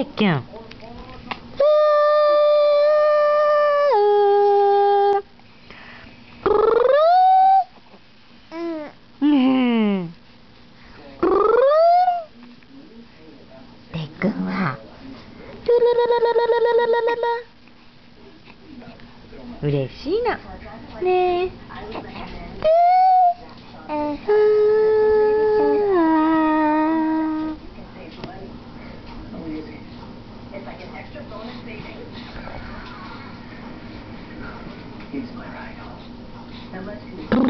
っけん。ねえ。てっくん、嬉しいな。ねえ。He's my right arm. How much